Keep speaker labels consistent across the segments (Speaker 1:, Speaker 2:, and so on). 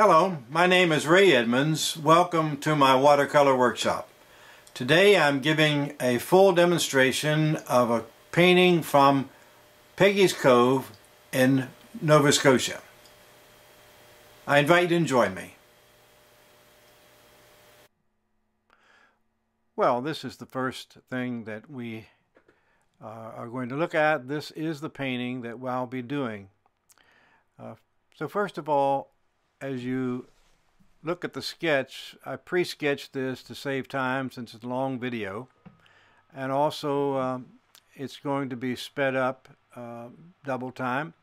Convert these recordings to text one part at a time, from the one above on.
Speaker 1: Hello, my name is Ray Edmonds. Welcome to my watercolor workshop. Today I'm giving a full demonstration of a painting from Peggy's Cove in Nova Scotia. I invite you to join me. Well, this is the first thing that we uh, are going to look at. This is the painting that I'll be doing. Uh, so first of all, as you look at the sketch, I pre-sketched this to save time since it's a long video. And also, um, it's going to be sped up uh, double time.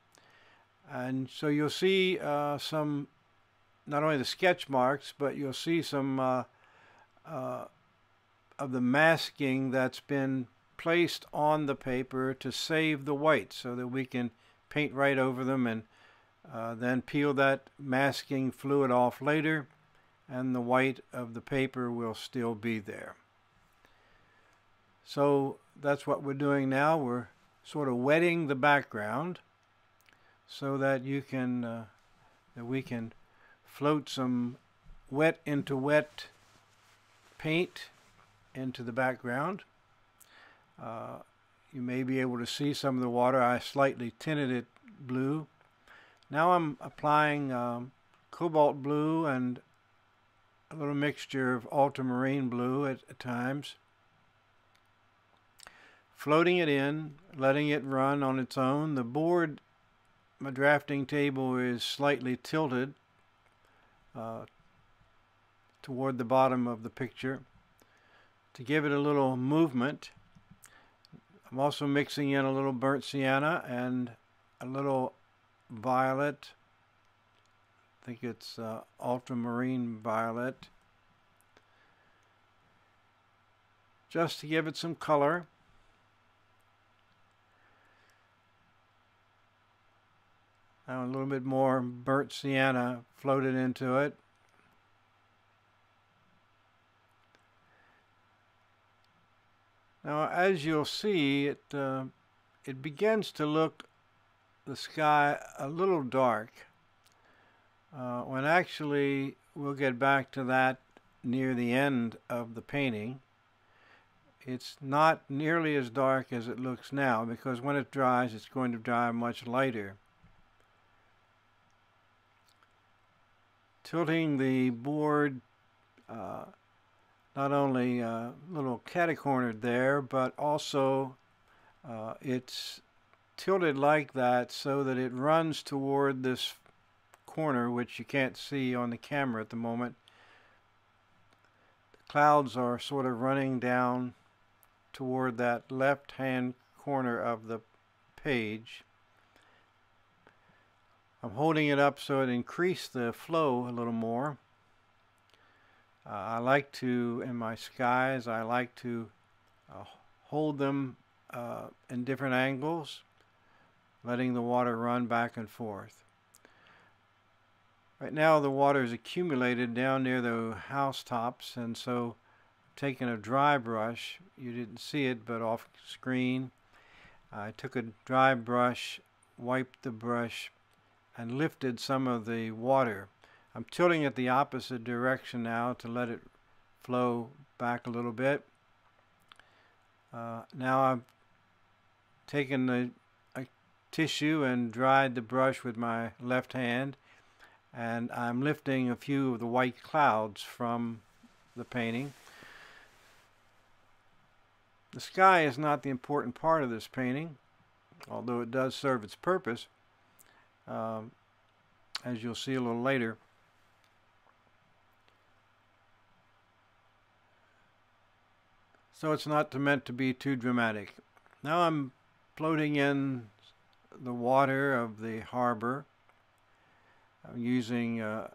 Speaker 1: And so you'll see uh, some, not only the sketch marks, but you'll see some uh, uh of the masking that's been placed on the paper to save the white so that we can paint right over them and uh, then peel that masking fluid off later and the white of the paper will still be there. So that's what we're doing now. We're sort of wetting the background so that you can uh, that we can float some wet into wet paint into the background. Uh, you may be able to see some of the water. I slightly tinted it blue now I'm applying um, cobalt blue and a little mixture of ultramarine blue at, at times. Floating it in, letting it run on its own. The board, my drafting table is slightly tilted uh, toward the bottom of the picture to give it a little movement. I'm also mixing in a little burnt sienna and a little violet. I think it's uh, ultramarine violet. Just to give it some color. Now a little bit more burnt sienna floated into it. Now as you'll see, it, uh, it begins to look the sky a little dark uh, when actually we'll get back to that near the end of the painting. It's not nearly as dark as it looks now because when it dries it's going to dry much lighter. Tilting the board uh, not only a uh, little catty-cornered there but also uh, it's tilted like that so that it runs toward this corner which you can't see on the camera at the moment. The clouds are sort of running down toward that left hand corner of the page. I'm holding it up so it increased the flow a little more. Uh, I like to, in my skies, I like to uh, hold them uh, in different angles letting the water run back and forth. Right now the water is accumulated down near the housetops and so taking a dry brush, you didn't see it but off screen, I took a dry brush, wiped the brush and lifted some of the water. I'm tilting it the opposite direction now to let it flow back a little bit. Uh, now I've taken the tissue and dried the brush with my left hand and I'm lifting a few of the white clouds from the painting. The sky is not the important part of this painting, although it does serve its purpose, um, as you'll see a little later. So it's not meant to be too dramatic. Now I'm floating in the water of the harbor. I'm using uh,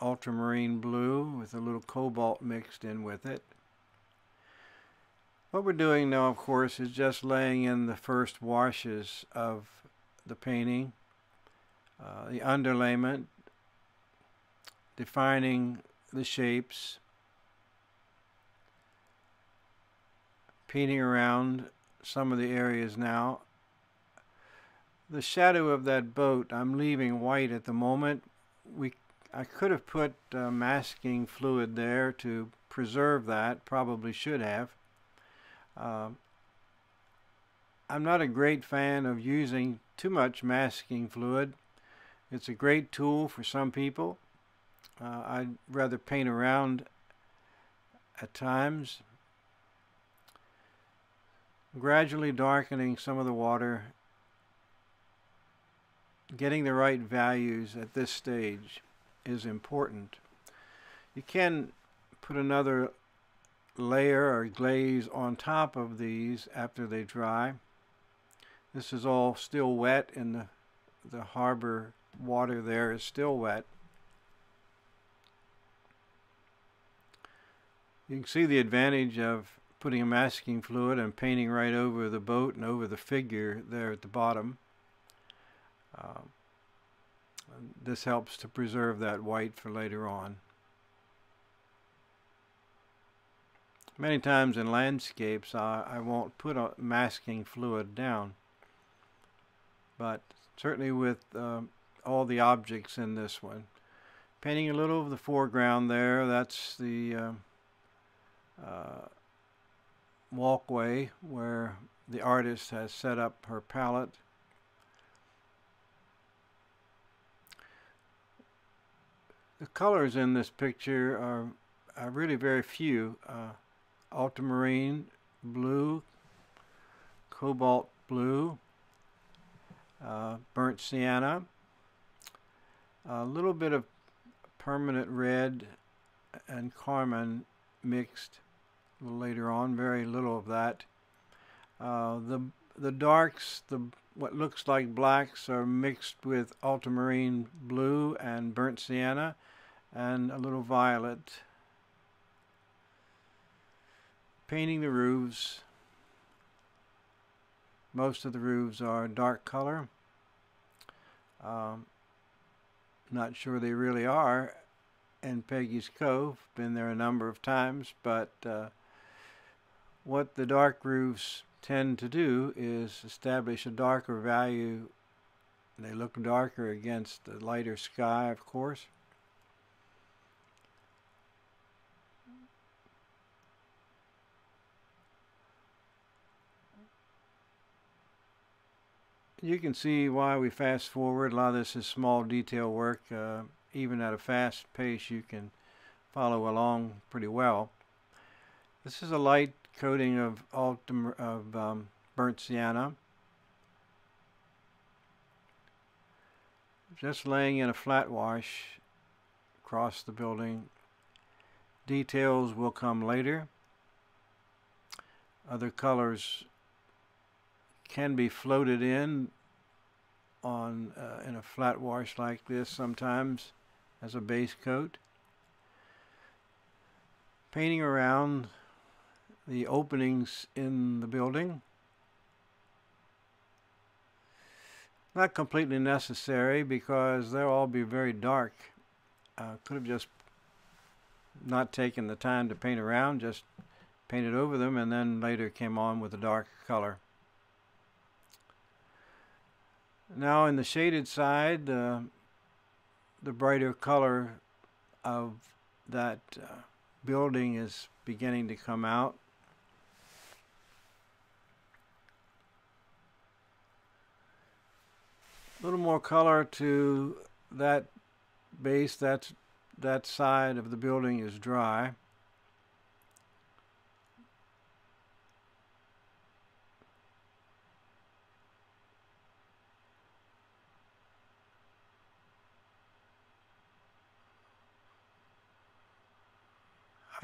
Speaker 1: ultramarine blue with a little cobalt mixed in with it. What we're doing now, of course, is just laying in the first washes of the painting, uh, the underlayment, defining the shapes, painting around some of the areas now the shadow of that boat, I'm leaving white at the moment. We I could have put uh, masking fluid there to preserve that, probably should have. Um, I'm not a great fan of using too much masking fluid. It's a great tool for some people. Uh, I'd rather paint around at times. Gradually darkening some of the water, getting the right values at this stage is important. You can put another layer or glaze on top of these after they dry. This is all still wet and the, the harbor water there is still wet. You can see the advantage of putting a masking fluid and painting right over the boat and over the figure there at the bottom. Uh, this helps to preserve that white for later on. Many times in landscapes I, I won't put a masking fluid down but certainly with um, all the objects in this one. Painting a little of the foreground there, that's the uh, uh, walkway where the artist has set up her palette. The colors in this picture are, are really very few. Uh, ultramarine blue, cobalt blue, uh, burnt sienna, a little bit of permanent red and carmine mixed later on, very little of that. Uh, the the darks, the what looks like blacks, are mixed with ultramarine blue and burnt sienna, and a little violet. Painting the roofs. Most of the roofs are dark color. Um, not sure they really are in Peggy's Cove. Been there a number of times, but uh, what the dark roofs tend to do is establish a darker value. They look darker against the lighter sky, of course. You can see why we fast forward. A lot of this is small detail work. Uh, even at a fast pace, you can follow along pretty well. This is a light coating of, ultim of um, burnt sienna. Just laying in a flat wash across the building. Details will come later. Other colors can be floated in on uh, in a flat wash like this sometimes as a base coat. Painting around the openings in the building. Not completely necessary because they'll all be very dark. Uh, could have just not taken the time to paint around, just painted over them and then later came on with a dark color. Now in the shaded side, uh, the brighter color of that uh, building is beginning to come out. A little more color to that base, that's, that side of the building is dry.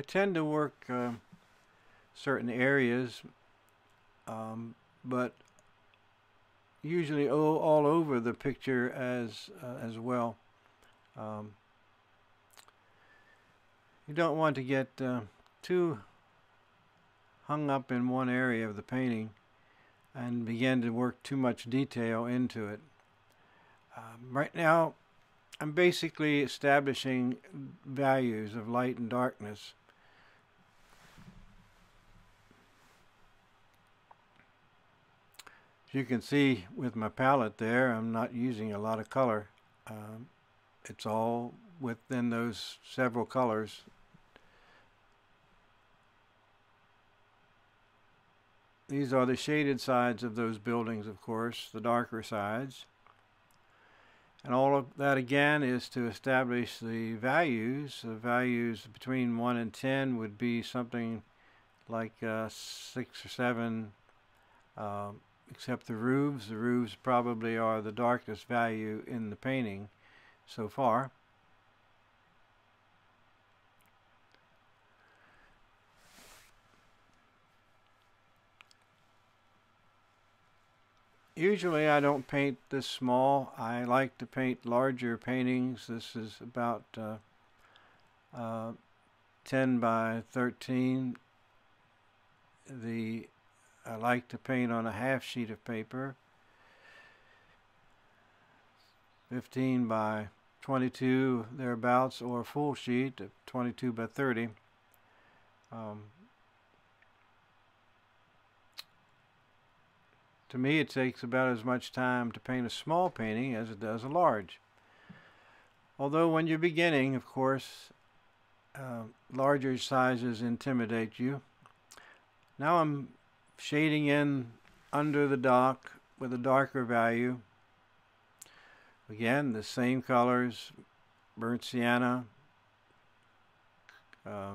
Speaker 1: I tend to work uh, certain areas, um, but usually all, all, over the picture as uh, as well. Um, you don't want to get uh, too hung up in one area of the painting and begin to work too much detail into it. Um, right now, I'm basically establishing values of light and darkness you can see with my palette there, I'm not using a lot of color. Um, it's all within those several colors. These are the shaded sides of those buildings, of course, the darker sides. And all of that again is to establish the values. The values between 1 and 10 would be something like uh, 6 or 7, uh, except the roofs. The roofs probably are the darkest value in the painting so far. Usually I don't paint this small. I like to paint larger paintings. This is about uh, uh, 10 by 13. The I like to paint on a half sheet of paper. 15 by 22 thereabouts or a full sheet 22 by 30. Um, To me, it takes about as much time to paint a small painting as it does a large. Although when you're beginning, of course, uh, larger sizes intimidate you. Now I'm shading in under the dock with a darker value. Again, the same colors, burnt sienna, uh,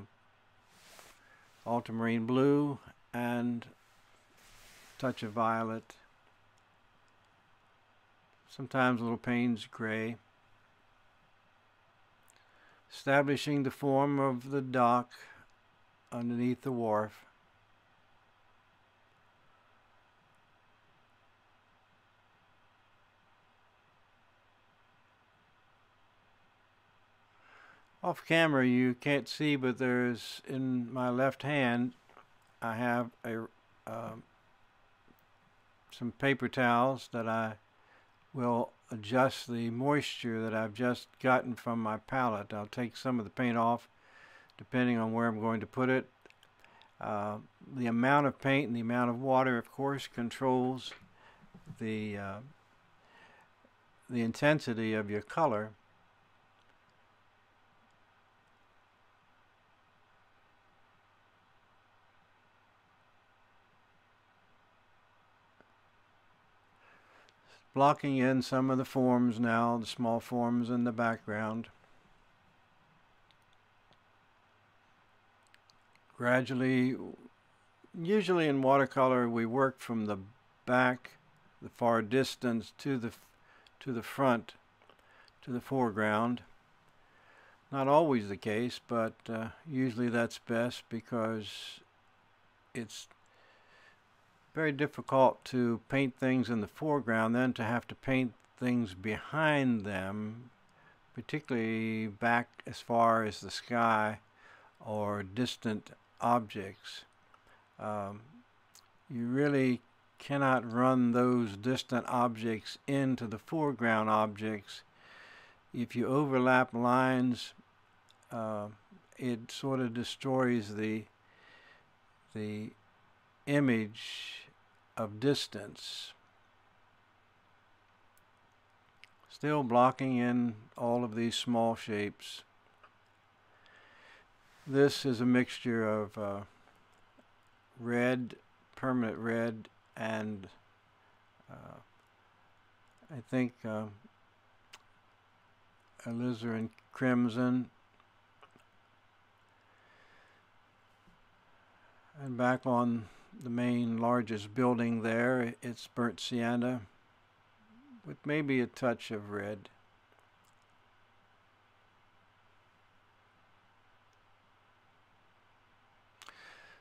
Speaker 1: ultramarine blue, and touch of violet, sometimes little Payne's gray. Establishing the form of the dock underneath the wharf. Off camera you can't see but there's in my left hand I have a um, some paper towels that I will adjust the moisture that I've just gotten from my palette. I'll take some of the paint off depending on where I'm going to put it. Uh, the amount of paint and the amount of water of course controls the uh, the intensity of your color blocking in some of the forms now, the small forms in the background. Gradually, usually in watercolor, we work from the back, the far distance to the to the front, to the foreground. Not always the case, but uh, usually that's best because it's very difficult to paint things in the foreground, then to have to paint things behind them, particularly back as far as the sky or distant objects. Um, you really cannot run those distant objects into the foreground objects. If you overlap lines, uh, it sort of destroys the the image of distance. Still blocking in all of these small shapes. This is a mixture of uh, red, permanent red, and uh, I think uh, alizarin crimson. And back on the main largest building there. It's burnt sienna with maybe a touch of red.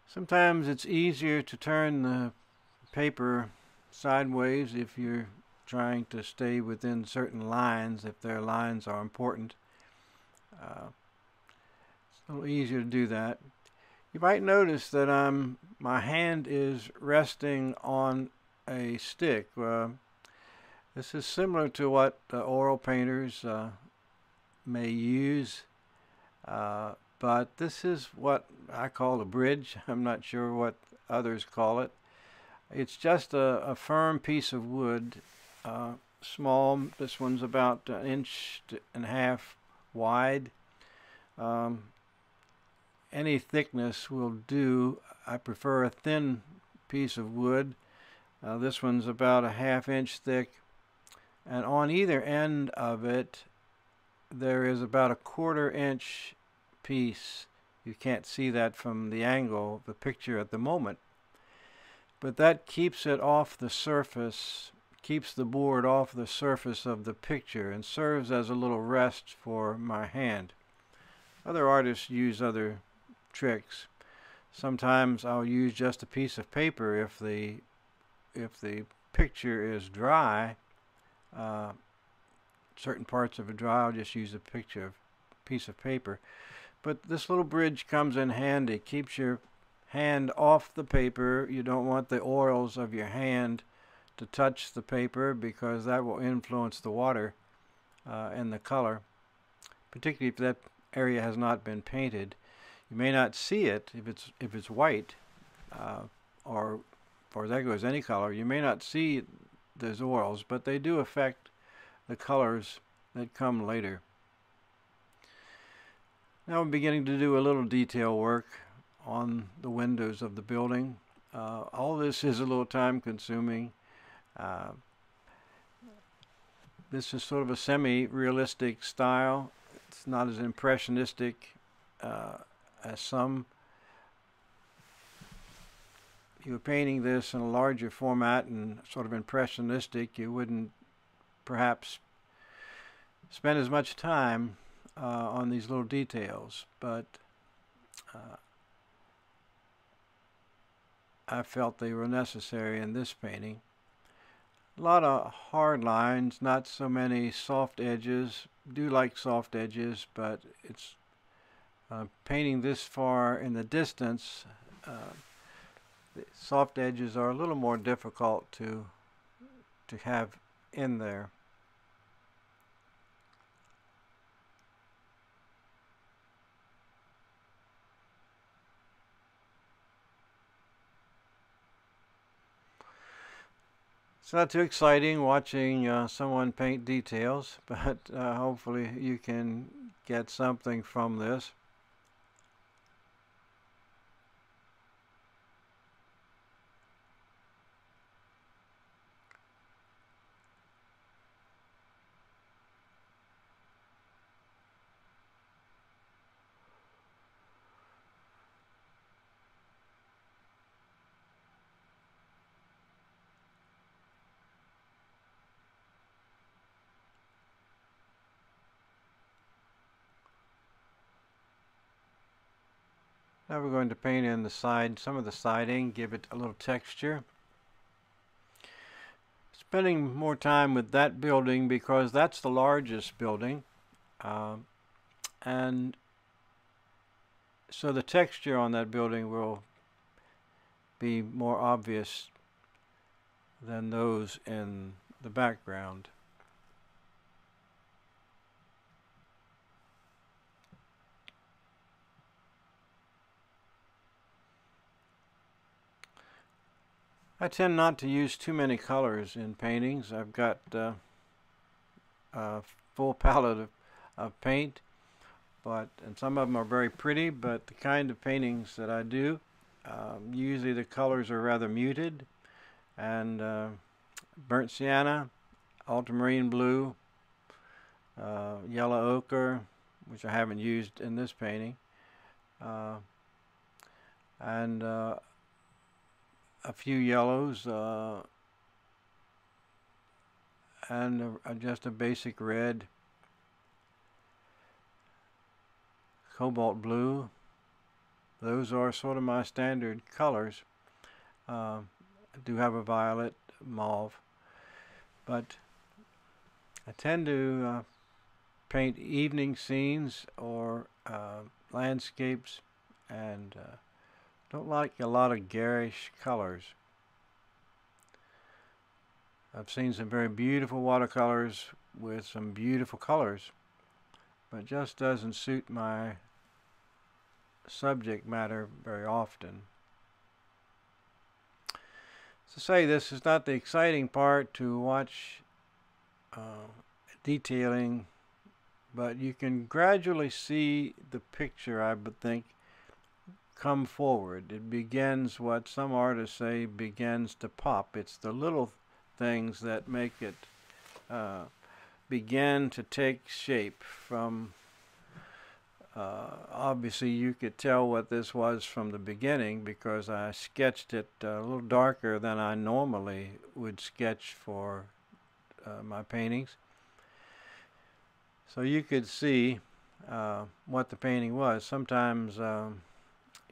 Speaker 1: Sometimes it's easier to turn the paper sideways if you're trying to stay within certain lines, if their lines are important. Uh, it's a little easier to do that. You might notice that um, my hand is resting on a stick. Uh, this is similar to what uh, oil painters uh, may use, uh, but this is what I call a bridge. I'm not sure what others call it. It's just a, a firm piece of wood, uh, small. This one's about an inch and a half wide. Um, any thickness will do. I prefer a thin piece of wood. Uh, this one's about a half inch thick. And on either end of it, there is about a quarter inch piece. You can't see that from the angle of the picture at the moment. But that keeps it off the surface, keeps the board off the surface of the picture and serves as a little rest for my hand. Other artists use other tricks. Sometimes I'll use just a piece of paper if the if the picture is dry. Uh, certain parts of it dry, I'll just use a picture of piece of paper. But this little bridge comes in handy. Keeps your hand off the paper. You don't want the oils of your hand to touch the paper because that will influence the water uh, and the color, particularly if that area has not been painted. You may not see it if it's if it's white, uh, or for that goes any color. You may not see those oils, but they do affect the colors that come later. Now I'm beginning to do a little detail work on the windows of the building. Uh, all this is a little time consuming. Uh, this is sort of a semi-realistic style. It's not as impressionistic uh, some. You were painting this in a larger format and sort of impressionistic, you wouldn't perhaps spend as much time uh, on these little details. But uh, I felt they were necessary in this painting. A lot of hard lines, not so many soft edges. Do like soft edges, but it's uh, painting this far in the distance. Uh, the soft edges are a little more difficult to to have in there. It's not too exciting watching uh, someone paint details, but uh, hopefully you can get something from this. Now we're going to paint in the side, some of the siding, give it a little texture. Spending more time with that building because that's the largest building. Uh, and so the texture on that building will be more obvious than those in the background. I tend not to use too many colors in paintings. I've got uh, a full palette of, of paint, but and some of them are very pretty, but the kind of paintings that I do, um, usually the colors are rather muted, and uh, burnt sienna, ultramarine blue, uh, yellow ochre, which I haven't used in this painting, uh, and uh, a few yellows uh, and a, just a basic red. Cobalt blue. Those are sort of my standard colors. Uh, I do have a violet mauve but I tend to uh, paint evening scenes or uh, landscapes and uh, don't like a lot of garish colors. I've seen some very beautiful watercolors with some beautiful colors, but just doesn't suit my subject matter very often. To say this is not the exciting part to watch uh, detailing but you can gradually see the picture, I would think, come forward. It begins what some artists say begins to pop. It's the little things that make it uh, begin to take shape from uh, obviously you could tell what this was from the beginning because I sketched it a little darker than I normally would sketch for uh, my paintings. So you could see uh, what the painting was. Sometimes um,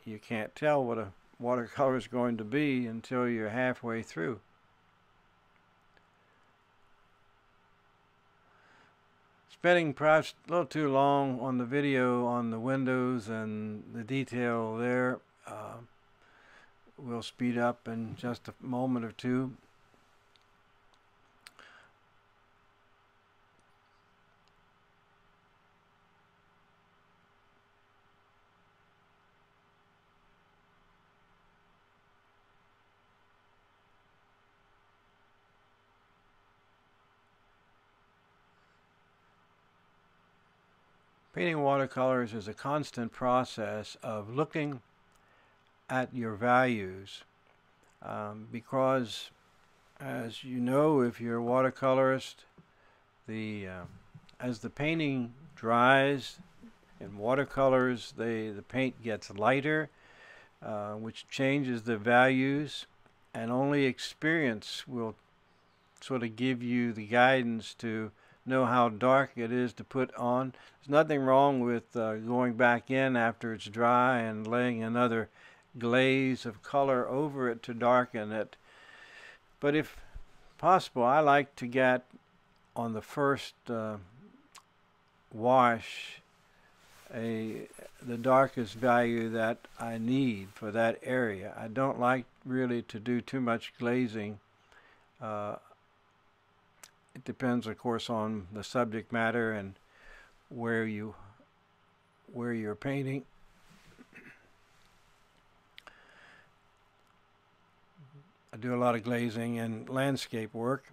Speaker 1: you can't tell what a watercolor is going to be until you're halfway through. spending perhaps a little too long on the video on the windows and the detail there. Uh, we'll speed up in just a moment or two. Painting watercolors is a constant process of looking at your values um, because as you know if you're a watercolorist the uh, as the painting dries in watercolors they the paint gets lighter uh, which changes the values and only experience will sort of give you the guidance to know how dark it is to put on. There's nothing wrong with uh, going back in after it's dry and laying another glaze of color over it to darken it. But if possible, I like to get on the first uh, wash a the darkest value that I need for that area. I don't like really to do too much glazing uh, it depends, of course, on the subject matter and where you where you're painting. I do a lot of glazing and landscape work.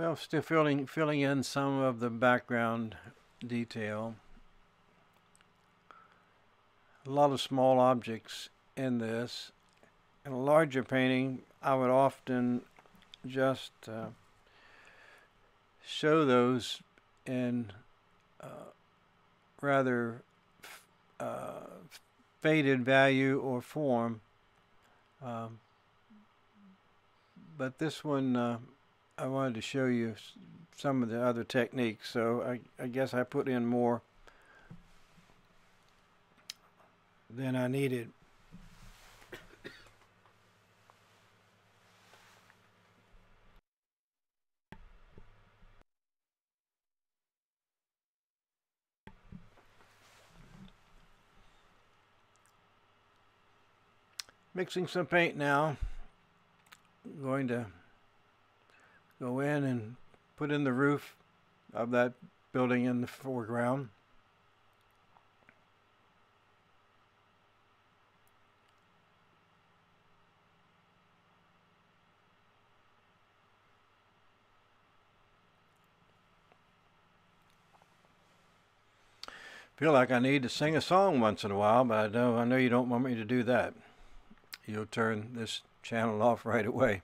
Speaker 1: Well, still filling, filling in some of the background detail. A lot of small objects in this. In a larger painting, I would often just uh, show those in uh, rather uh, faded value or form. Um, but this one uh, I wanted to show you some of the other techniques so I, I guess I put in more than I needed. Mixing some paint now. Going to go in and put in the roof of that building in the foreground. feel like I need to sing a song once in a while, but I know I know you don't want me to do that. You'll turn this channel off right away.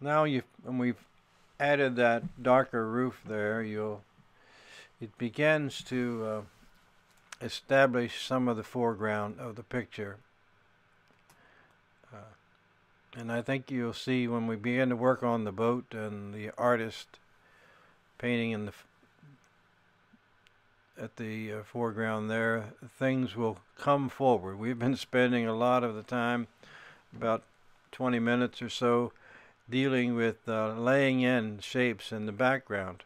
Speaker 1: Now you when we've added that darker roof there you'll it begins to uh, establish some of the foreground of the picture. Uh, and I think you'll see when we begin to work on the boat and the artist painting in the at the uh, foreground there things will come forward. We've been spending a lot of the time about 20 minutes or so dealing with uh, laying in shapes in the background.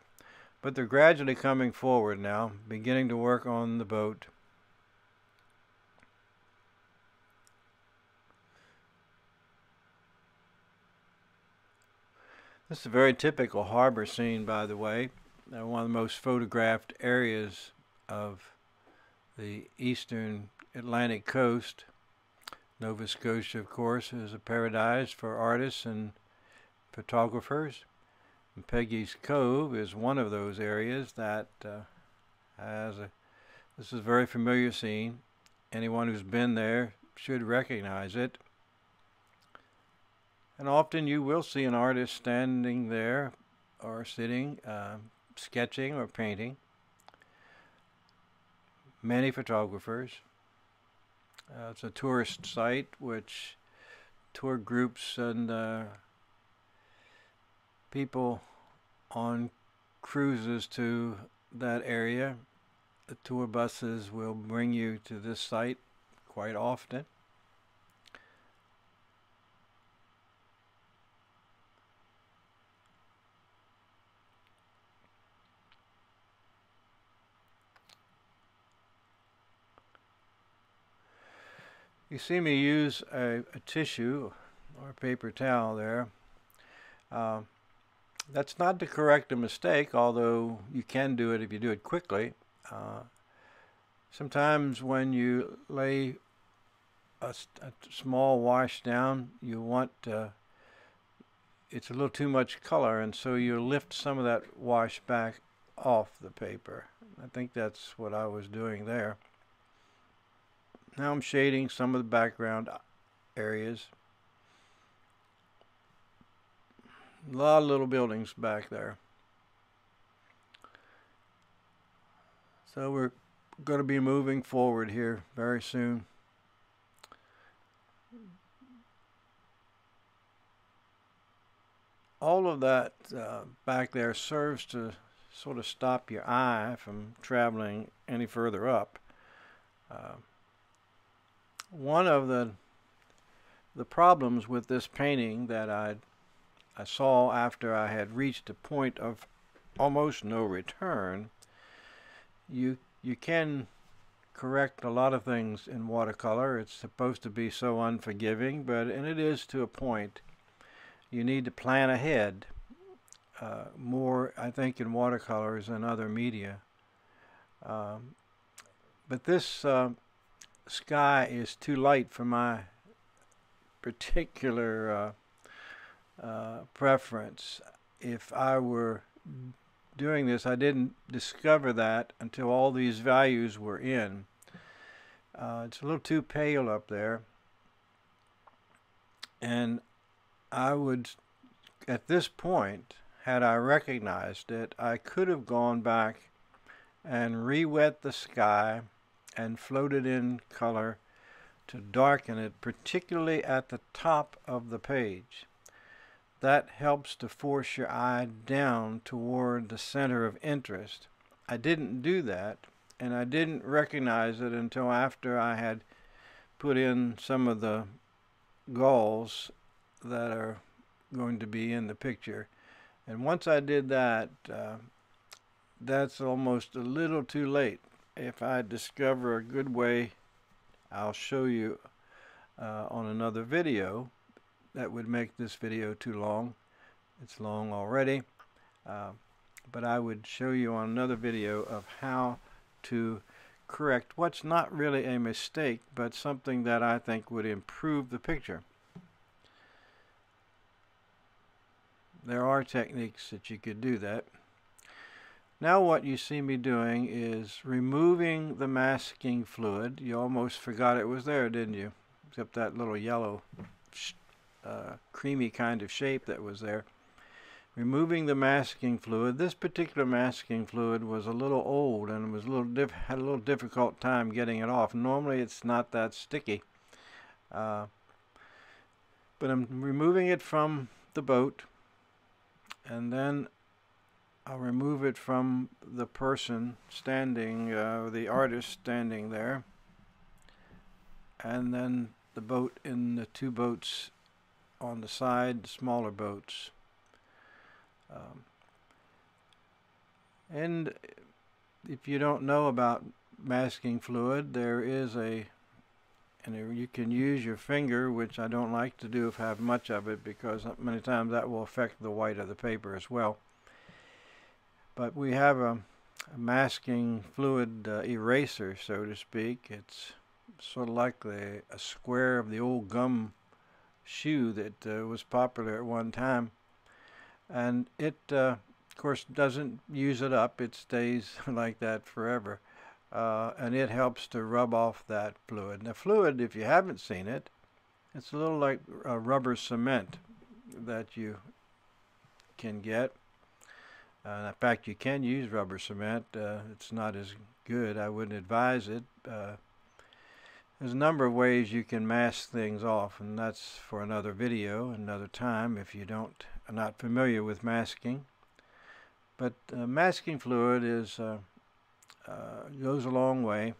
Speaker 1: But they're gradually coming forward now, beginning to work on the boat. This is a very typical harbor scene, by the way, uh, one of the most photographed areas of the eastern Atlantic coast. Nova Scotia, of course, is a paradise for artists and photographers. And Peggy's Cove is one of those areas that uh, has a. This is a very familiar scene. Anyone who's been there should recognize it. And often you will see an artist standing there or sitting, uh, sketching or painting. Many photographers. Uh, it's a tourist site which tour groups and uh, people on cruises to that area. The tour buses will bring you to this site quite often. You see me use a, a tissue or a paper towel there. Uh, that's not to correct a mistake, although you can do it if you do it quickly. Uh, sometimes when you lay a, a, small wash down, you want uh, it's a little too much color, and so you lift some of that wash back off the paper. I think that's what I was doing there. Now I'm shading some of the background areas. A lot of little buildings back there. So we're going to be moving forward here very soon. All of that uh, back there serves to sort of stop your eye from traveling any further up. Uh, one of the the problems with this painting that I I saw after I had reached a point of almost no return you you can correct a lot of things in watercolor. It's supposed to be so unforgiving but and it is to a point. You need to plan ahead uh, more I think in watercolors than other media. Um, but this uh, sky is too light for my particular uh, preference. If I were doing this, I didn't discover that until all these values were in. Uh, it's a little too pale up there. And I would, at this point, had I recognized it, I could have gone back and re-wet the sky and floated in color to darken it, particularly at the top of the page. That helps to force your eye down toward the center of interest. I didn't do that, and I didn't recognize it until after I had put in some of the gulls that are going to be in the picture. And once I did that, uh, that's almost a little too late if I discover a good way, I'll show you uh, on another video that would make this video too long. It's long already. Uh, but I would show you on another video of how to correct what's not really a mistake, but something that I think would improve the picture. There are techniques that you could do that. Now what you see me doing is removing the masking fluid. You almost forgot it was there, didn't you? Except that little yellow, uh, creamy kind of shape that was there. Removing the masking fluid. This particular masking fluid was a little old and was a little had a little difficult time getting it off. Normally it's not that sticky. Uh, but I'm removing it from the boat and then I'll remove it from the person standing, uh, the artist standing there. And then the boat in the two boats on the side, the smaller boats. Um, and if you don't know about masking fluid, there is a and you can use your finger, which I don't like to do if I have much of it because many times that will affect the white of the paper as well. But we have a, a masking fluid uh, eraser, so to speak. It's sort of like the, a square of the old gum shoe that uh, was popular at one time. And it, uh, of course, doesn't use it up. It stays like that forever uh, and it helps to rub off that fluid. Now fluid, if you haven't seen it, it's a little like a rubber cement that you can get. Uh, in fact, you can use rubber cement. Uh, it's not as good. I wouldn't advise it. Uh, there's a number of ways you can mask things off, and that's for another video, another time, if you don't are not familiar with masking. But uh, masking fluid is uh, uh, goes a long way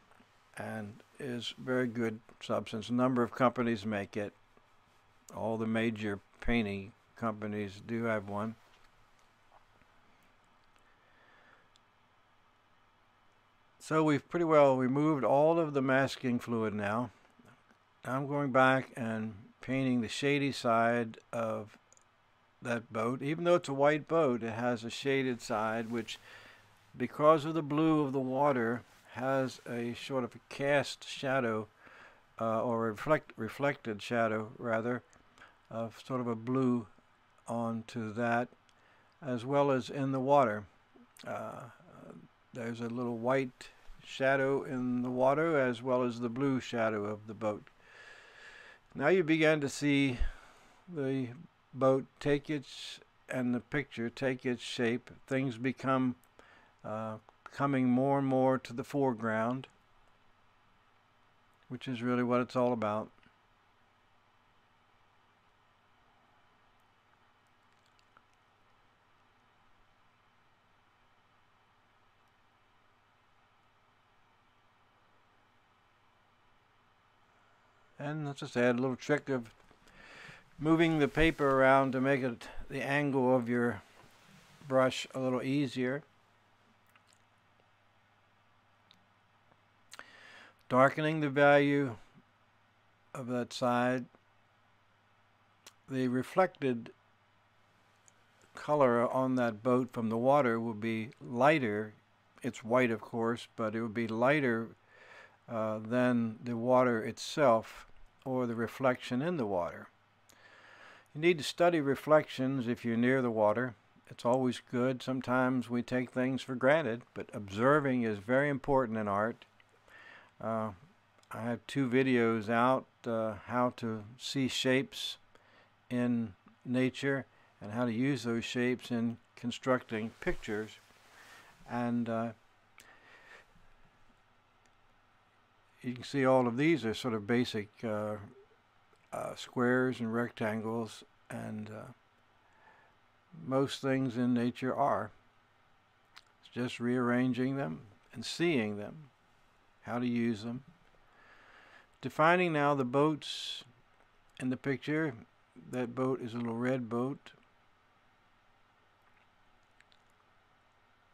Speaker 1: and is very good substance. A number of companies make it. All the major painting companies do have one. So we've pretty well removed all of the masking fluid now. I'm going back and painting the shady side of that boat. Even though it's a white boat, it has a shaded side which because of the blue of the water, has a sort of a cast shadow, uh, or reflect, reflected shadow rather, of sort of a blue onto that, as well as in the water. Uh, there's a little white shadow in the water as well as the blue shadow of the boat. Now you begin to see the boat take its and the picture take its shape. Things become uh, coming more and more to the foreground, which is really what it's all about. And let's just add a little trick of moving the paper around to make it the angle of your brush a little easier. darkening the value of that side, the reflected color on that boat from the water will be lighter. It's white, of course, but it would be lighter uh, than the water itself or the reflection in the water. You need to study reflections if you're near the water. It's always good. Sometimes we take things for granted, but observing is very important in art. Uh, I have two videos out uh, how to see shapes in nature and how to use those shapes in constructing pictures and uh, you can see all of these are sort of basic uh, uh squares and rectangles and uh, most things in nature are it's just rearranging them and seeing them how to use them. Defining now the boats in the picture. That boat is a little red boat.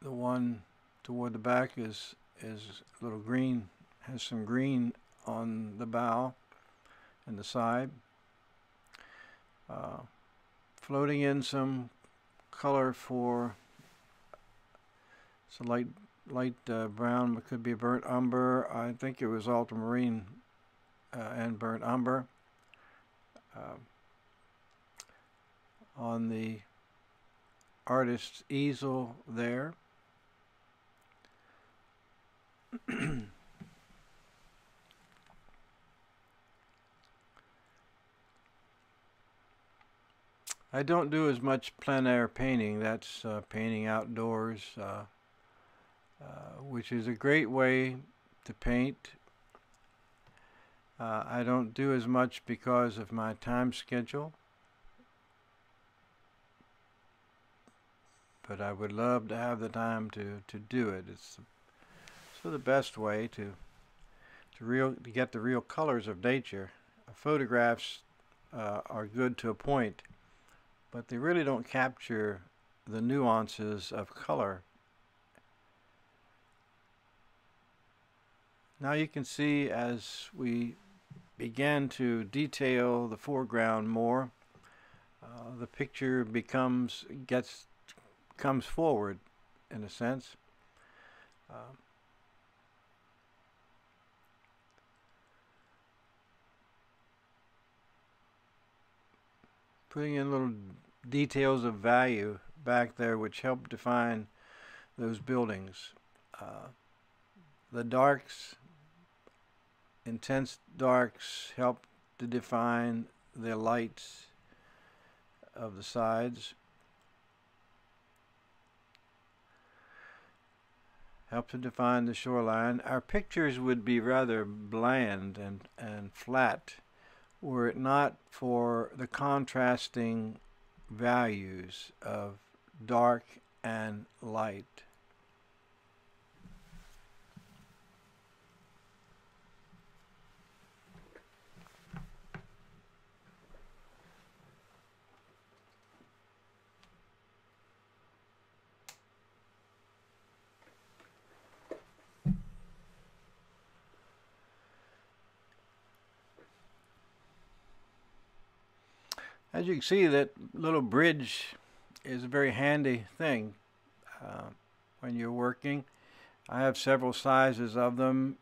Speaker 1: The one toward the back is is a little green, has some green on the bow and the side. Uh, floating in some color for some light light uh, brown, it could be burnt umber. I think it was ultramarine uh, and burnt umber. Uh, on the artist's easel there. I don't do as much plein air painting. That's uh, painting outdoors. Uh, uh, which is a great way to paint. Uh, I don't do as much because of my time schedule, but I would love to have the time to, to do it. It's so the best way to to real to get the real colors of nature. Photographs uh, are good to a point, but they really don't capture the nuances of color Now you can see as we begin to detail the foreground more, uh, the picture becomes gets comes forward in a sense. Uh, putting in little details of value back there which help define those buildings. Uh, the darks, intense darks, help to define the lights of the sides. Help to define the shoreline. Our pictures would be rather bland and, and flat were it not for the contrasting values of dark and light. As you can see, that little bridge is a very handy thing uh, when you're working. I have several sizes of them.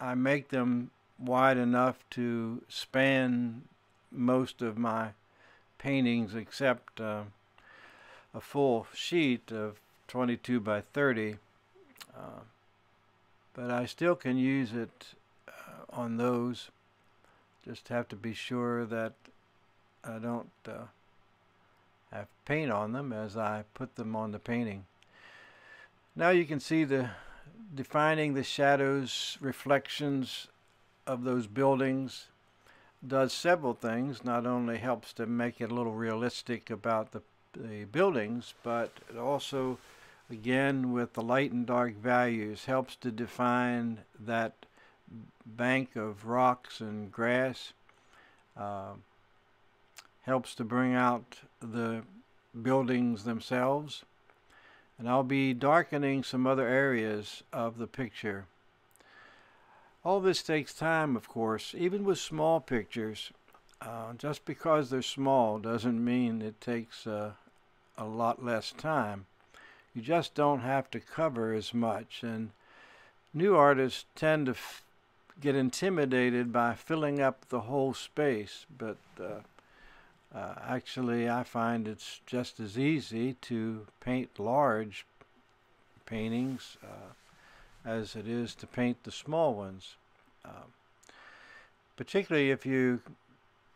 Speaker 1: I make them wide enough to span most of my paintings except uh, a full sheet of 22 by 30 uh, but I still can use it uh, on those just have to be sure that I don't uh, have paint on them as I put them on the painting. Now you can see the defining the shadows, reflections of those buildings does several things. Not only helps to make it a little realistic about the, the buildings, but it also, again, with the light and dark values, helps to define that bank of rocks and grass. Uh, helps to bring out the buildings themselves. And I'll be darkening some other areas of the picture. All this takes time, of course, even with small pictures. Uh, just because they're small doesn't mean it takes uh, a lot less time. You just don't have to cover as much. And new artists tend to get intimidated by filling up the whole space, but uh, uh, actually, I find it's just as easy to paint large paintings uh, as it is to paint the small ones. Uh, particularly if you're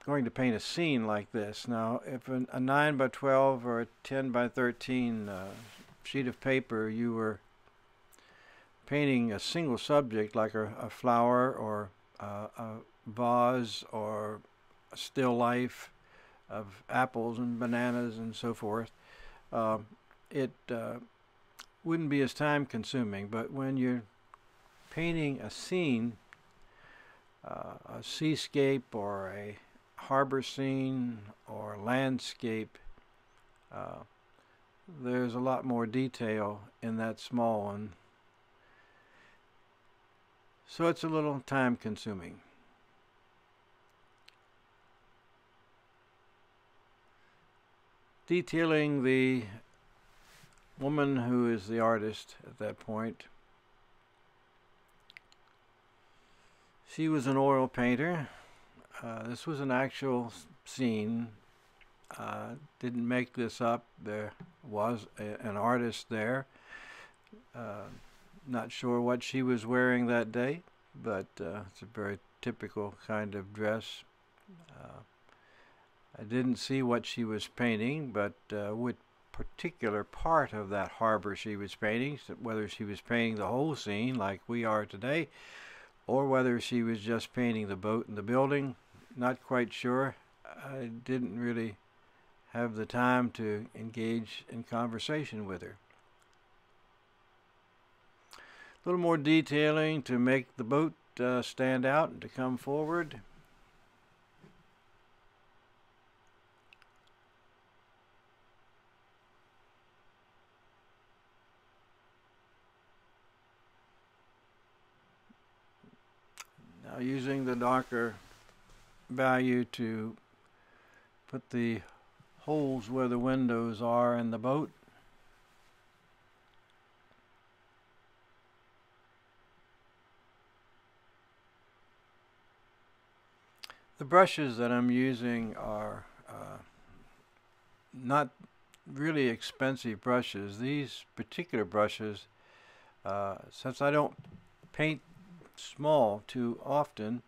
Speaker 1: going to paint a scene like this. Now, if a, a 9 by 12 or a 10 by 13 uh, sheet of paper you were painting a single subject like a, a flower or uh, a vase or a still life, of apples and bananas and so forth, uh, it uh, wouldn't be as time consuming. But when you're painting a scene, uh, a seascape or a harbor scene or landscape, uh, there's a lot more detail in that small one. So it's a little time consuming. Detailing the woman who is the artist at that point. She was an oil painter. Uh, this was an actual scene. Uh, didn't make this up. There was a, an artist there. Uh, not sure what she was wearing that day, but uh, it's a very typical kind of dress. I didn't see what she was painting, but uh, what particular part of that harbor she was painting, whether she was painting the whole scene like we are today, or whether she was just painting the boat and the building, not quite sure. I didn't really have the time to engage in conversation with her. A little more detailing to make the boat uh, stand out and to come forward. Using the darker value to put the holes where the windows are in the boat. The brushes that I'm using are uh, not really expensive brushes. These particular brushes, uh, since I don't paint small too often,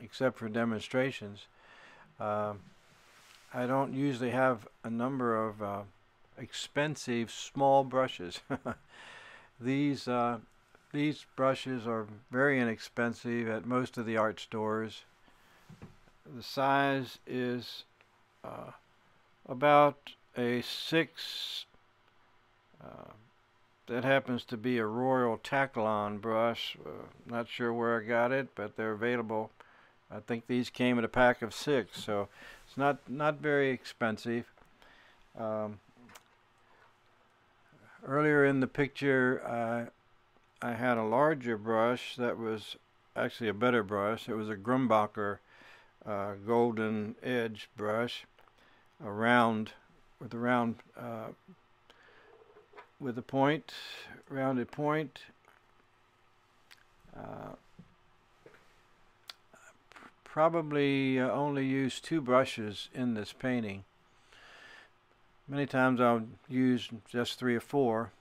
Speaker 1: except for demonstrations, uh, I don't usually have a number of uh, expensive small brushes. these uh, these brushes are very inexpensive at most of the art stores. The size is uh, about a six uh, that happens to be a Royal Taklon brush. Uh, not sure where I got it, but they're available. I think these came in a pack of six, so it's not not very expensive. Um, earlier in the picture, I had a larger brush that was actually a better brush. It was a Grumbacher uh, golden edge brush, a round with a round uh, with a point, rounded point. Uh, probably uh, only use two brushes in this painting. Many times I'll use just three or four.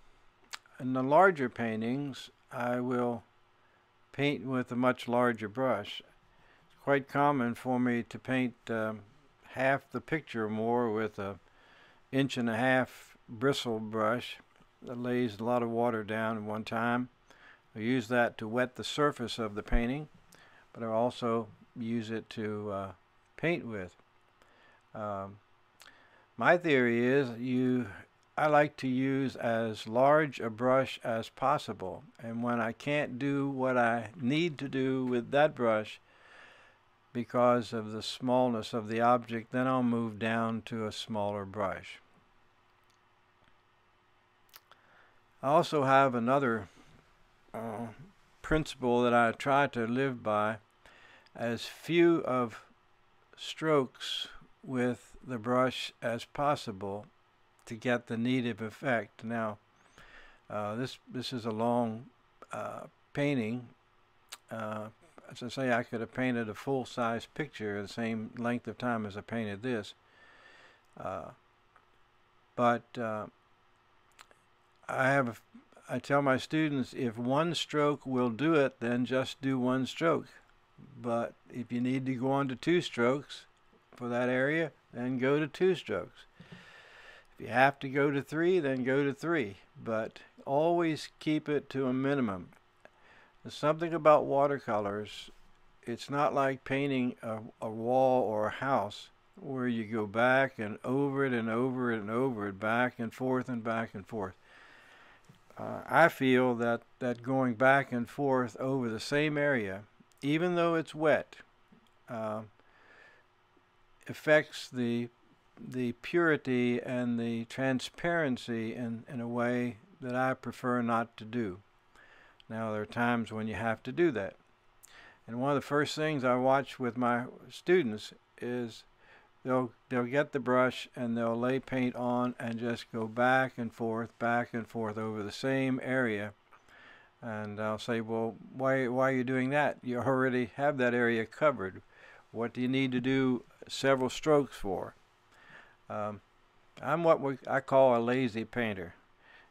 Speaker 1: In the larger paintings, I will paint with a much larger brush. It's quite common for me to paint um, half the picture or more with a inch and a half bristle brush that lays a lot of water down at one time. I use that to wet the surface of the painting, but I also use it to uh, paint with. Um, my theory is you I like to use as large a brush as possible and when I can't do what I need to do with that brush because of the smallness of the object, then I'll move down to a smaller brush. I also have another uh, principle that I try to live by as few of strokes with the brush as possible to get the needed effect. Now, uh, this this is a long uh, painting, uh, as I say, I could have painted a full-size picture the same length of time as I painted this. Uh, but uh, I have, I tell my students, if one stroke will do it, then just do one stroke. But if you need to go on to two strokes for that area, then go to two strokes. If you have to go to three, then go to three. But always keep it to a minimum. There's something about watercolors. It's not like painting a, a wall or a house where you go back and over it and over it and over it, back and forth and back and forth. Uh, I feel that, that going back and forth over the same area, even though it's wet, uh, affects the the purity and the transparency in, in a way that I prefer not to do. Now, there are times when you have to do that. And one of the first things I watch with my students is they'll they'll get the brush and they'll lay paint on and just go back and forth, back and forth over the same area. And I'll say, well, why why are you doing that? You already have that area covered. What do you need to do several strokes for? Um, I'm what we, I call a lazy painter.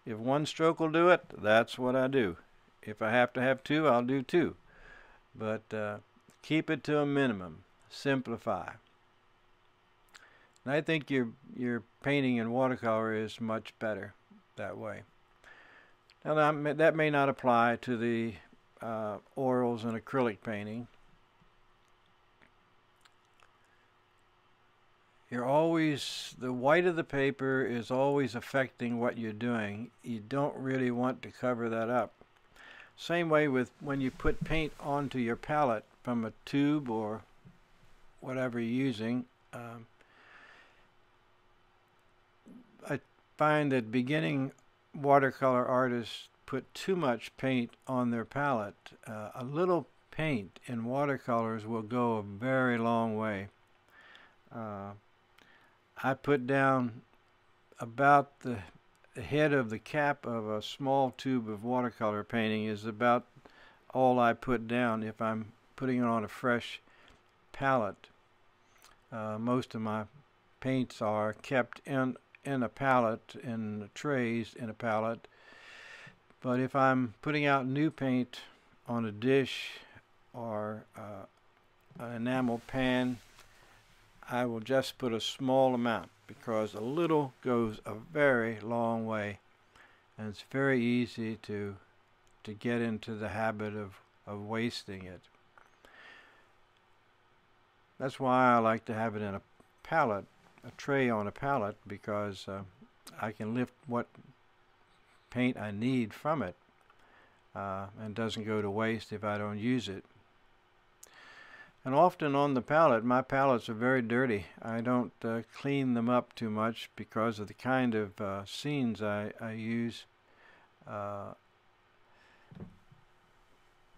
Speaker 1: If one stroke will do it, that's what I do. If I have to have two, I'll do two. But uh, keep it to a minimum. Simplify. And I think your your painting in watercolor is much better that way. Now that, that may not apply to the uh, oils and acrylic painting. You're always, the white of the paper is always affecting what you're doing. You don't really want to cover that up. Same way with when you put paint onto your palette from a tube or whatever you're using. Um, I find that beginning watercolor artists put too much paint on their palette. Uh, a little paint in watercolors will go a very long way. Uh, I put down about the head of the cap of a small tube of watercolor painting is about all I put down if I'm putting it on a fresh palette. Uh, most of my paints are kept in in a palette in trays in a palette but if I'm putting out new paint on a dish or uh, an enamel pan I will just put a small amount because a little goes a very long way and it's very easy to to get into the habit of, of wasting it. That's why I like to have it in a palette, a tray on a pallet because uh, I can lift what paint I need from it uh, and doesn't go to waste if I don't use it. And often on the pallet, my pallets are very dirty. I don't uh, clean them up too much because of the kind of uh, scenes I, I use. Uh,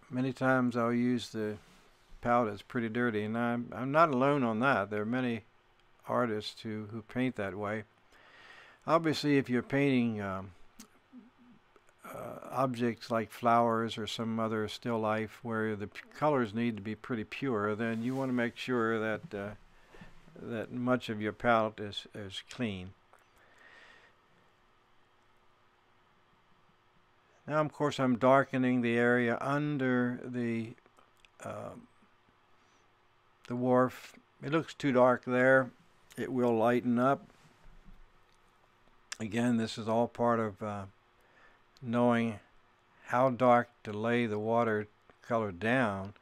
Speaker 1: many times I'll use the pallet that's pretty dirty, and I'm, I'm not alone on that. There are many artists who, who paint that way. Obviously, if you're painting um, uh, objects like flowers or some other still life where the colors need to be pretty pure, then you want to make sure that uh, that much of your palette is, is clean. Now, of course, I'm darkening the area under the uh, the wharf. It looks too dark there. It will lighten up. Again, this is all part of uh, knowing how dark to lay the water color down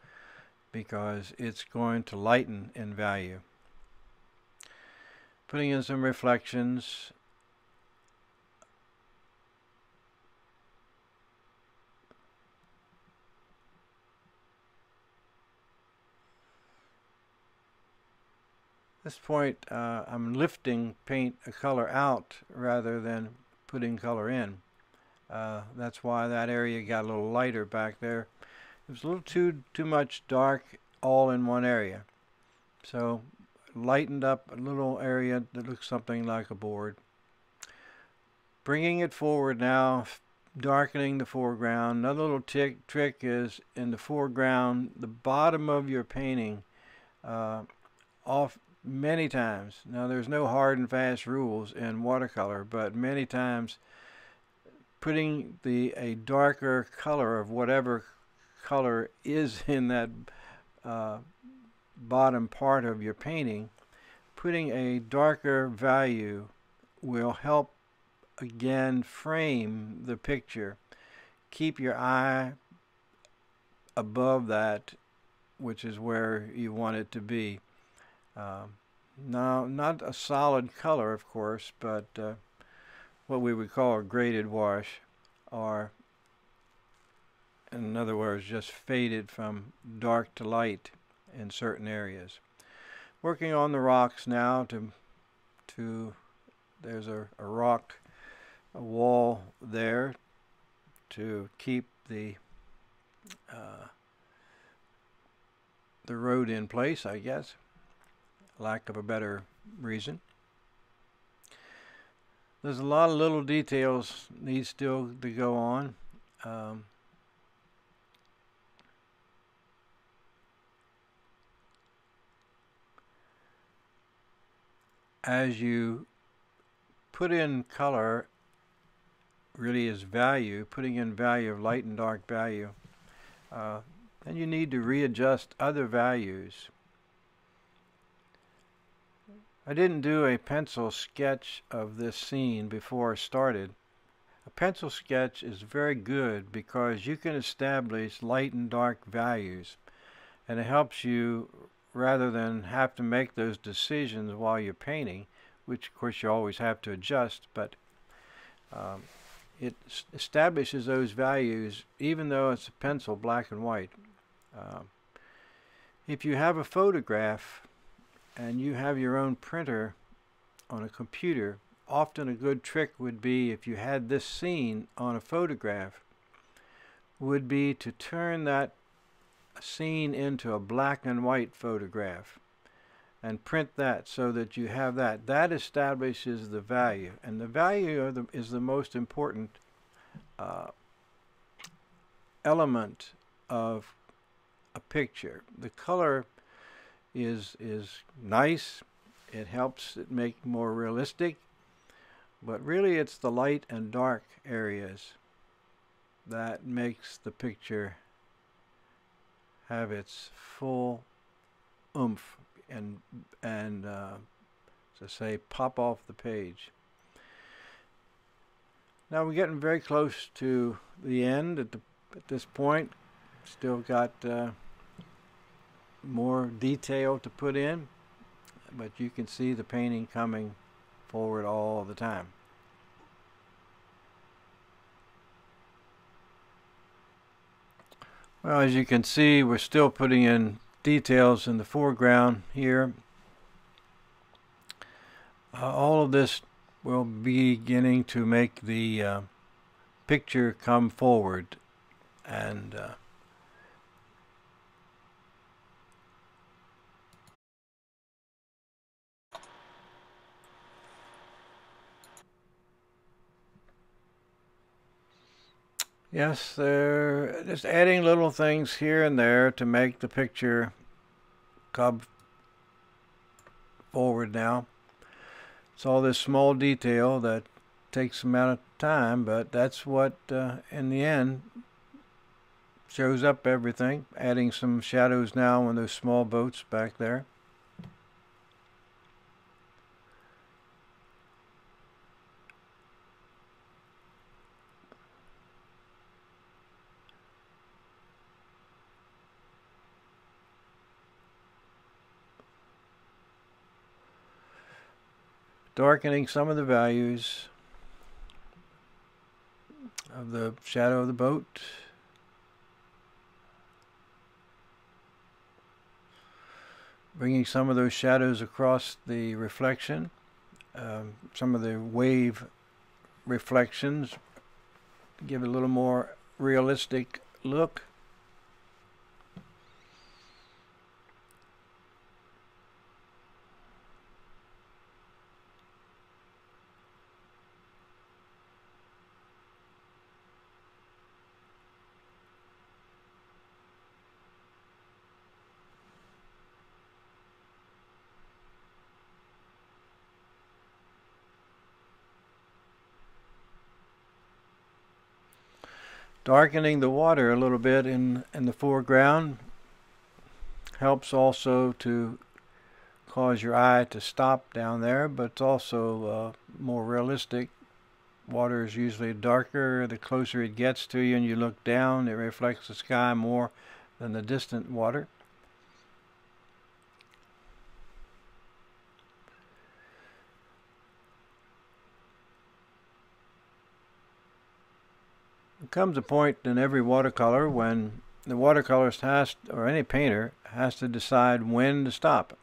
Speaker 1: because it's going to lighten in value. Putting in some reflections this point uh, I'm lifting paint a color out rather than putting color in. Uh, that's why that area got a little lighter back there. It was a little too too much dark all in one area. So lightened up a little area that looks something like a board. Bringing it forward now, darkening the foreground. Another little tick, trick is in the foreground, the bottom of your painting, uh, off many times. Now there's no hard and fast rules in watercolor, but many times putting the a darker color of whatever color is in that uh, bottom part of your painting, putting a darker value will help again frame the picture. Keep your eye above that, which is where you want it to be. Um, now, not a solid color, of course, but uh, what we would call a graded wash, or in other words, just faded from dark to light in certain areas. Working on the rocks now to to there's a, a rock a wall there to keep the uh, the road in place, I guess lack of a better reason. There's a lot of little details need still to go on. Um, as you put in color really is value, putting in value of light and dark value, uh, then you need to readjust other values. I didn't do a pencil sketch of this scene before I started. A pencil sketch is very good because you can establish light and dark values and it helps you rather than have to make those decisions while you're painting, which of course you always have to adjust, but um, it establishes those values even though it's a pencil black and white. Uh, if you have a photograph and you have your own printer on a computer, often a good trick would be if you had this scene on a photograph, would be to turn that scene into a black and white photograph and print that so that you have that. That establishes the value, and the value of the, is the most important uh, element of a picture. The color is is nice. It helps it make more realistic, but really it's the light and dark areas that makes the picture have its full oomph and and uh, to say pop off the page. Now we're getting very close to the end at the at this point. Still got uh, more detail to put in, but you can see the painting coming forward all the time. Well, as you can see, we're still putting in details in the foreground here. Uh, all of this will be beginning to make the uh, picture come forward and uh, Yes, they're just adding little things here and there to make the picture come forward now. It's all this small detail that takes some amount of time, but that's what, uh, in the end, shows up everything. Adding some shadows now on those small boats back there. Darkening some of the values of the shadow of the boat. Bringing some of those shadows across the reflection, um, some of the wave reflections, give it a little more realistic look. Darkening the water a little bit in, in the foreground helps also to cause your eye to stop down there, but it's also uh, more realistic. Water is usually darker the closer it gets to you and you look down, it reflects the sky more than the distant water. Comes a point in every watercolor when the watercolorist has, or any painter, has to decide when to stop.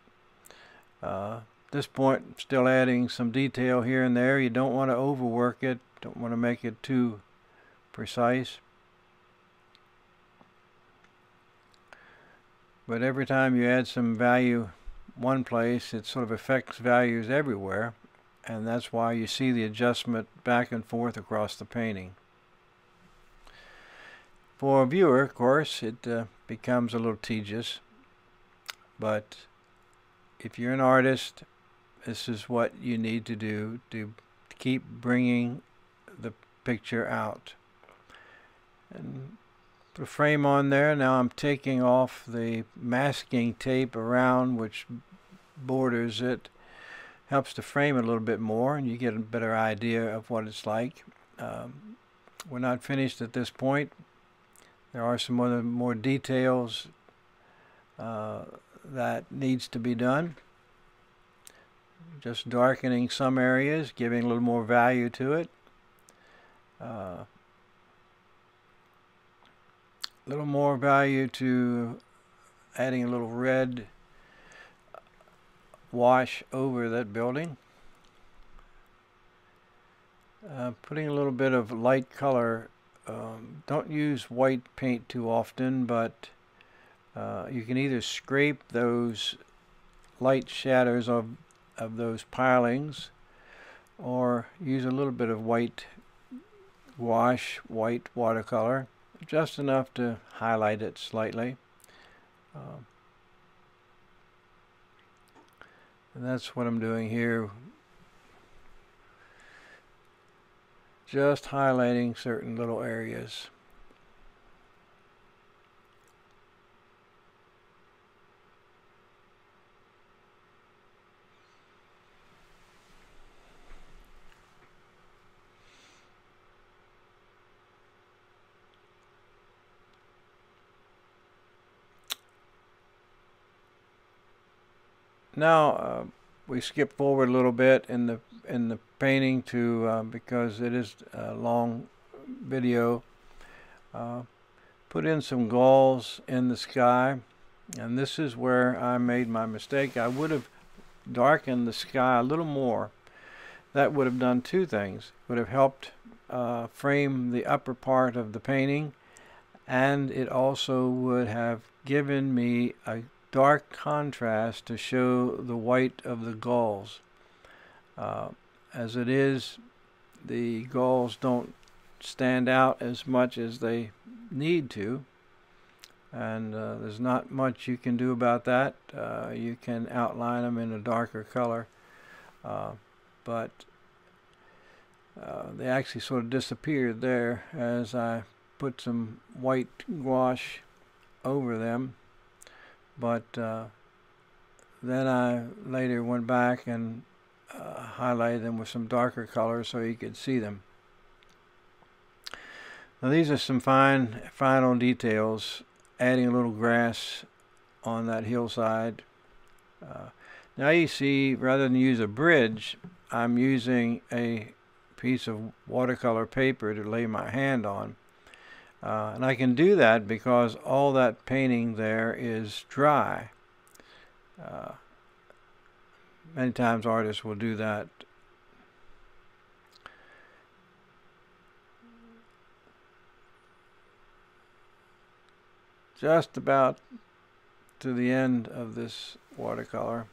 Speaker 1: Uh, this point, still adding some detail here and there. You don't want to overwork it, don't want to make it too precise. But every time you add some value one place, it sort of affects values everywhere. And that's why you see the adjustment back and forth across the painting. For a viewer, of course, it uh, becomes a little tedious, but if you're an artist, this is what you need to do to keep bringing the picture out. And put a frame on there. Now I'm taking off the masking tape around which borders it. Helps to frame it a little bit more and you get a better idea of what it's like. Um, we're not finished at this point. There are some other more details uh, that needs to be done. Just darkening some areas, giving a little more value to it. Uh, a little more value to adding a little red wash over that building. Uh, putting a little bit of light color um, don't use white paint too often, but uh, you can either scrape those light shadows of, of those pilings or use a little bit of white wash, white watercolor, just enough to highlight it slightly. Uh, and that's what I'm doing here. Just highlighting certain little areas. Now uh, we skip forward a little bit in the in the painting to uh, because it is a long video. Uh, put in some gulls in the sky, and this is where I made my mistake. I would have darkened the sky a little more. That would have done two things. Would have helped uh, frame the upper part of the painting, and it also would have given me a dark contrast to show the white of the gulls. Uh, as it is, the gulls don't stand out as much as they need to and uh, there's not much you can do about that. Uh, you can outline them in a darker color, uh, but uh, they actually sort of disappeared there as I put some white gouache over them but uh, then I later went back and uh, highlighted them with some darker colors so you could see them. Now these are some fine final details adding a little grass on that hillside. Uh, now you see rather than use a bridge I'm using a piece of watercolor paper to lay my hand on uh, and I can do that because all that painting there is dry. Uh, many times artists will do that. Just about to the end of this watercolor.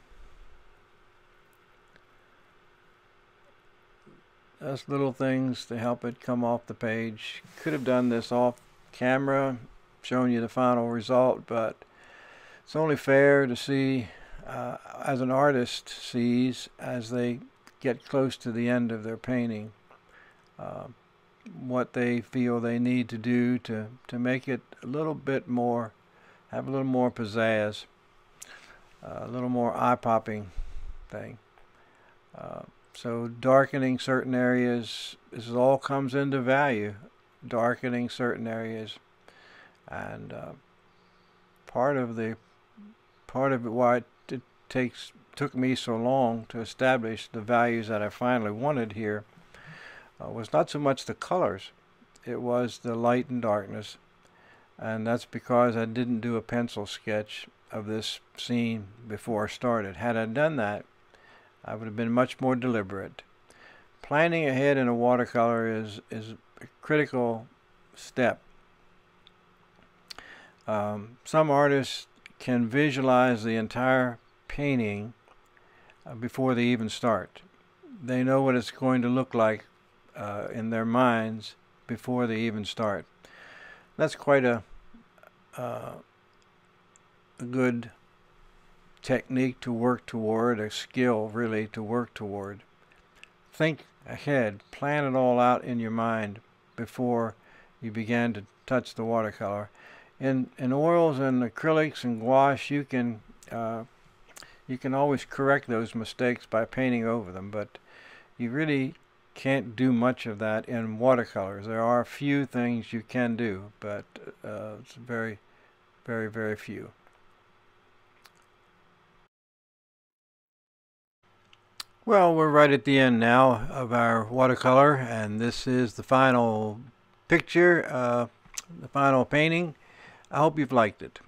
Speaker 1: Just little things to help it come off the page. Could have done this off camera, showing you the final result, but it's only fair to see uh, as an artist sees as they get close to the end of their painting uh, what they feel they need to do to, to make it a little bit more, have a little more pizzazz, uh, a little more eye-popping thing. So darkening certain areas, this all comes into value. Darkening certain areas, and uh, part of the part of it why it takes took me so long to establish the values that I finally wanted here uh, was not so much the colors, it was the light and darkness, and that's because I didn't do a pencil sketch of this scene before I started. Had I done that, I would have been much more deliberate. Planning ahead in a watercolor is, is a critical step. Um, some artists can visualize the entire painting uh, before they even start. They know what it's going to look like uh, in their minds before they even start. That's quite a, uh, a good technique to work toward, a skill really to work toward. Think ahead, plan it all out in your mind before you begin to touch the watercolor. In in oils and acrylics and gouache, you can uh, you can always correct those mistakes by painting over them, but you really can't do much of that in watercolors. There are a few things you can do, but uh, it's very, very, very few. Well, we're right at the end now of our watercolor, and this is the final picture, uh, the final painting. I hope you've liked it.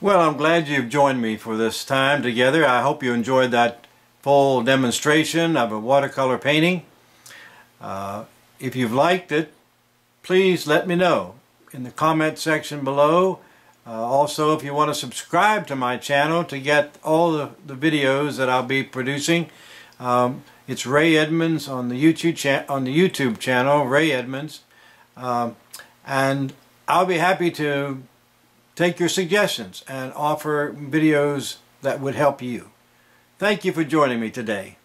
Speaker 1: Well, I'm glad you've joined me for this time together. I hope you enjoyed that full demonstration of a watercolor painting. Uh, if you've liked it, please let me know in the comment section below. Uh, also, if you want to subscribe to my channel to get all the, the videos that I'll be producing, um, it's Ray Edmonds on the YouTube on the YouTube channel, Ray Edmonds, um, and I'll be happy to take your suggestions and offer videos that would help you. Thank you for joining me today.